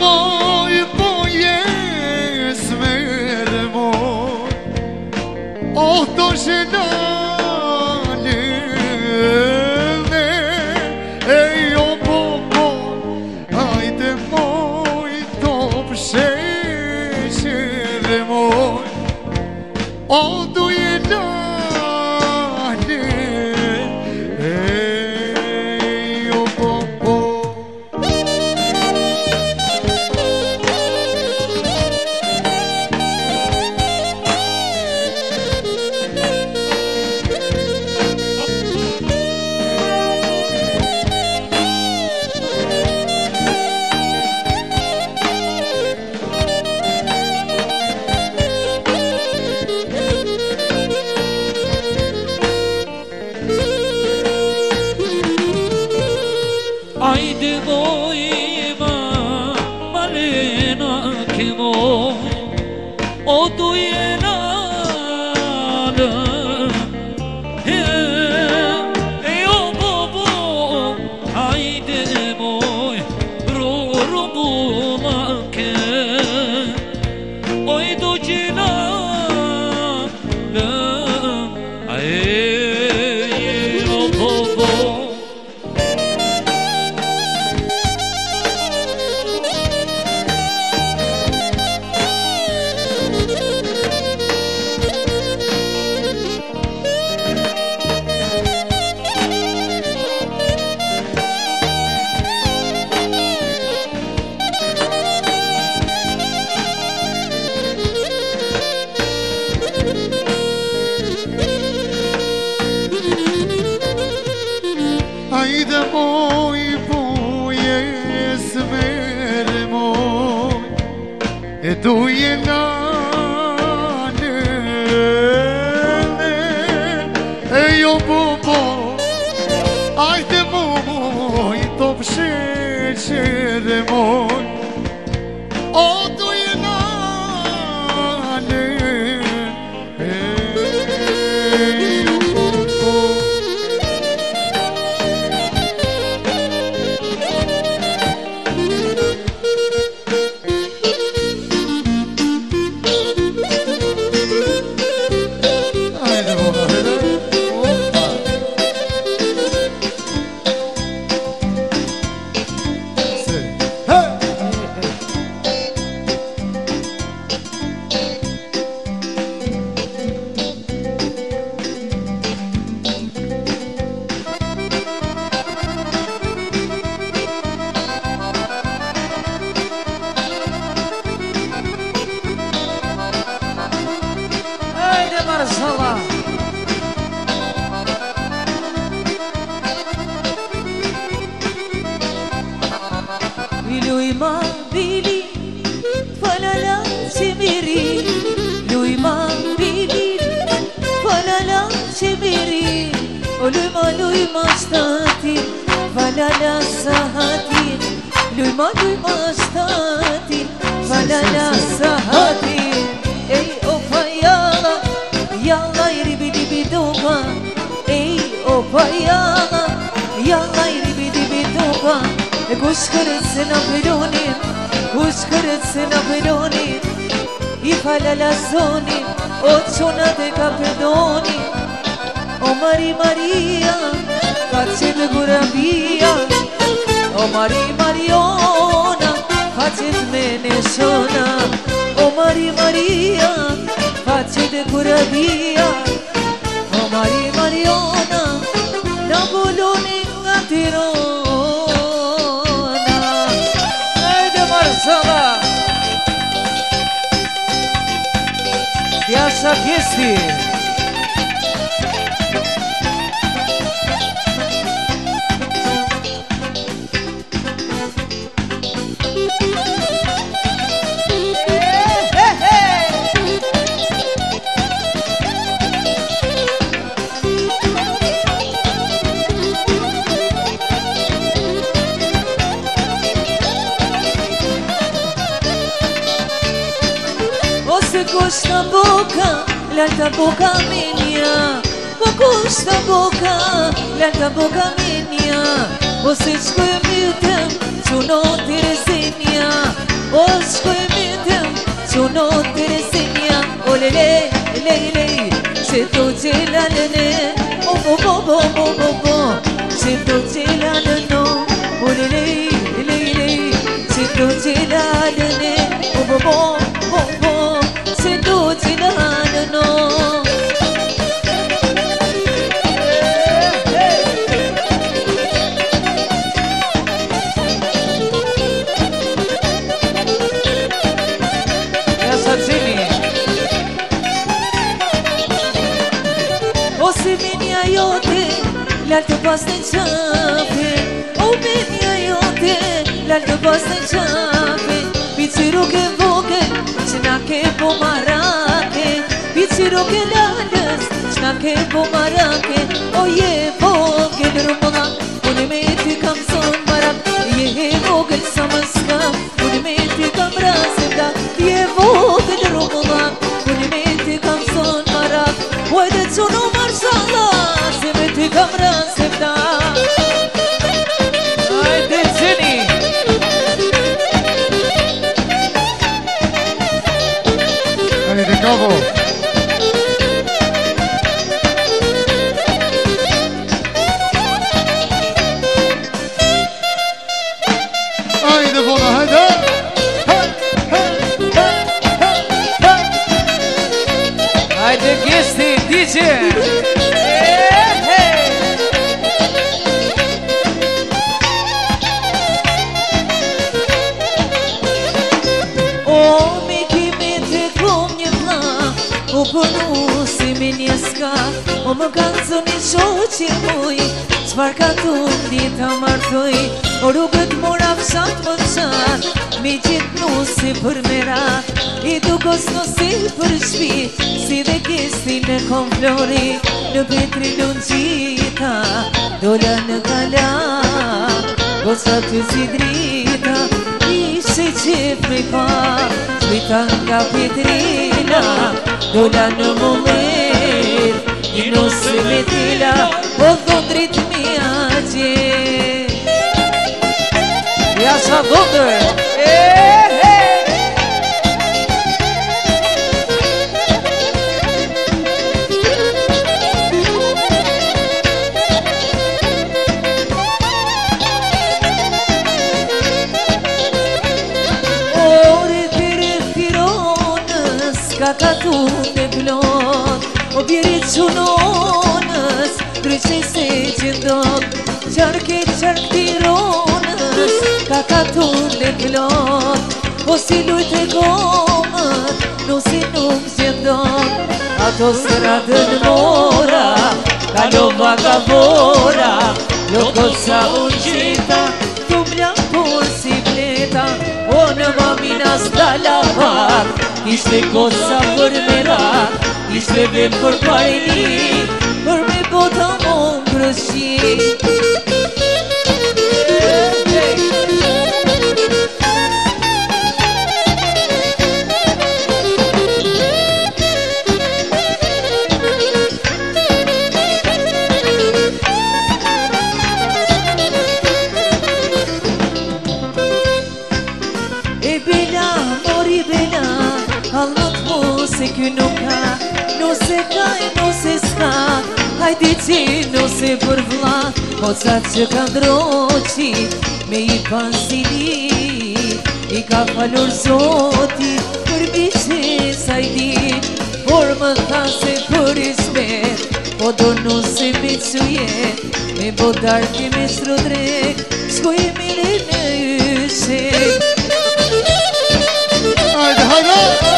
Moj boje smer moj Oh, to želane o bo moj Ajde moj top šešer moj Oh, Ayda moj buje smer moj E tu Lujma bili falala çeviri Lujma bili falala çeviri Lujma lujma shtati falala sahati Lujma lujma shtati falala sahati Ej opa jala jala i ribi dibi doba Ej opa jala jala i ribi dibi doba گوش کرد سنا برونی گوش کرد سنا برونی ای فلل زونی او چونه دکا پردونی او ماری ماریا کچه دگورا بیا او ماری ماریونا کچه دنه شونا او ماری ماریا کچه دگورا بیا 绿。Lërë ta boka më një, po kush ta boka, lërë ta boka më një, po se shkuj me tëmë, që në të rëzimja, po se shkuj me tëmë, që në të rëzimja O le le, le që të gjela le o po po po po po po, që të gjela le o le le kalbë pasë në qafe Piciru ke voke, që na ke po marake Piciru ke lalës, që na ke po marake O je po ke në rumëla, unë me ty kam sonë barak Je e vogël Adegeste DJ Omi que é te krom një o U përnu si mi njeska O më kanë zëni shoqi muj Në varkatu një të marrë të ujtë Oru këtë moraf po shanë, më shanë Mi gjitë nusë për mera I dukos nusë i për shpi Si dhe kesti në konflori Në petrilo në gjitha po Doja në kalla Kosat të zidrita Një shqipë i fa Shvita nga petrila Doja në mumet Një nusë i vetila Po thërë Ne blok O bjerit shunonës Gërë që se qëndok Qarkit qark tironës Ka katur ne blok O po si lujt e gomën Nësi nuk qëndok Ato sërat e dënora Ka loba ka vora Lohë jo kosa po unë gjitha Tumë një po apur si fleta O në vaminas da lavarë Ishte kosa për vera Ishte vem për pajni Për me pota më më për vera Se kjo nuk ka Nose kaj, nose sta Hajde qe, nose për vla Po që ka ndroqi Me i pansi I ka falur zoti Për mi qe sa i di Por më tha se për i Po do nose me quje Me bodar ti me shrodre Shkojemi le në jyshe Hajde, hajde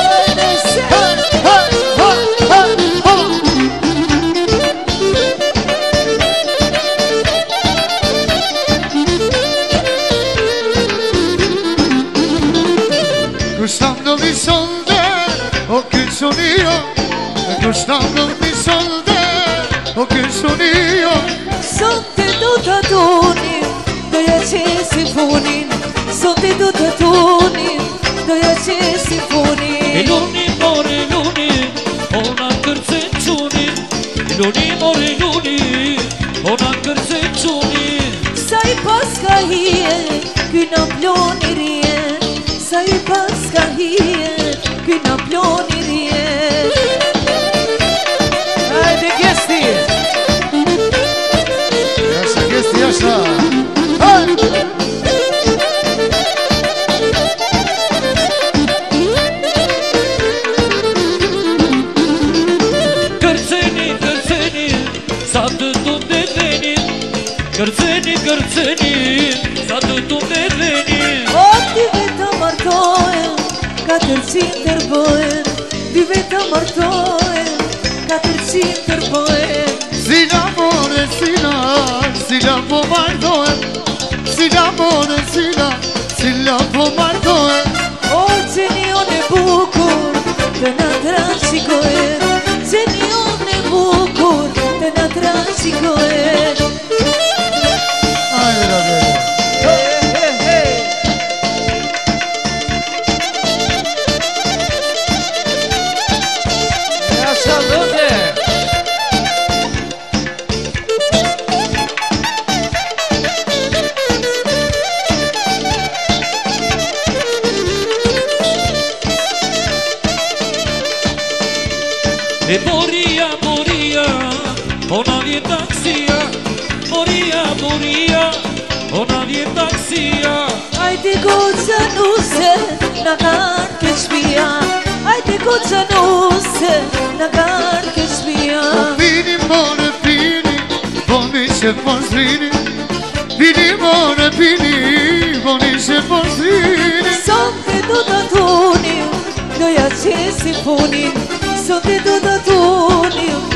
Gustando mi sonde O que sonio jo. Gustando mi sonde O que sonio jo. Sonte do tatuni Do ya che si funi Sonte do tatuni Do ya che si funi E luni more luni O na kërce quni E luni more luni O na kërce quni Sa i paska hie Kynë am ploni rien sa i pas ka hjet Kina ploni rjet Ajde gjesti Jasha, gjesti, jasha Gërcëni, gërcëni, sa të të të të veni martohem Ka tërcim tërbohem Dy vetë martohem Ka tërcim tërbohem Si nga more, si nga Si nga po martohem Si nga more, si nga Si nga po martohem O që një e bukur Të në të rënë qikohem taxia, moria, moria, ona vie taxia. Haide goță nu se nagan keșmia, haide goță nu se nagan keșmia. Vini more vini, voni se pozrini, vini more vini, voni se pozrini. Sunt credută tunii, noi acest simfonii, sunt credută tunii,